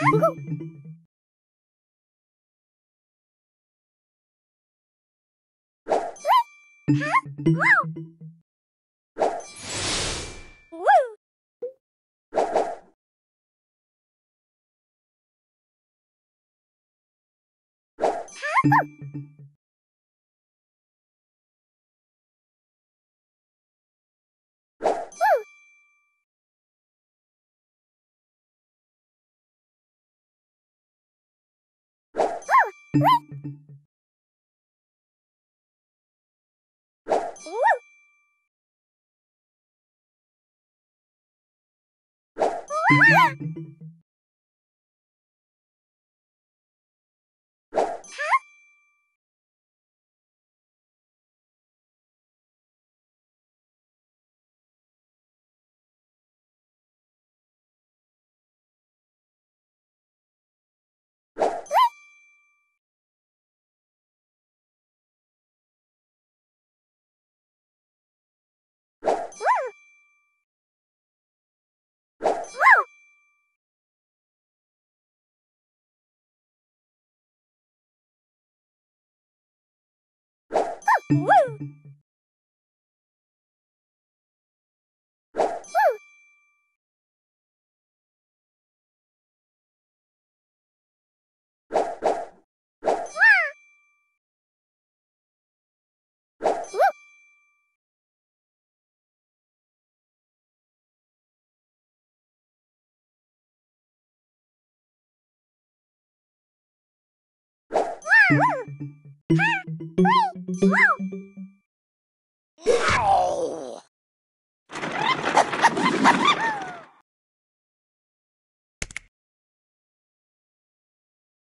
한국 Huh? Whoa! Woo! Ah! Woo! Woo!